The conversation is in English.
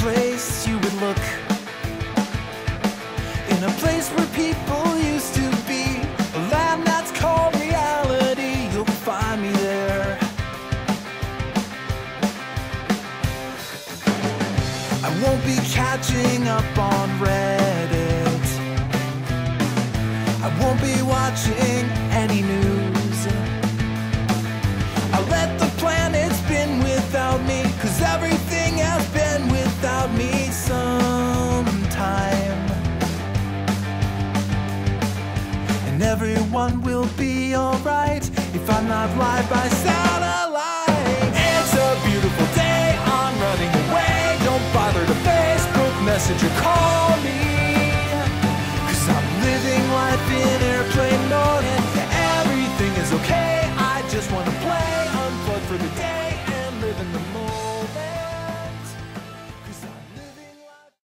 place you would look. In a place where people used to be, a land that's called reality. You'll find me there. I won't be catching up on Reddit. I won't be watching and everyone will be alright if I'm not live by satellite. It's a beautiful day, I'm running away. Don't bother to Facebook message or call me. Cause I'm living life in airplane mode and everything is okay. I just wanna play, unplug for the day, and live in the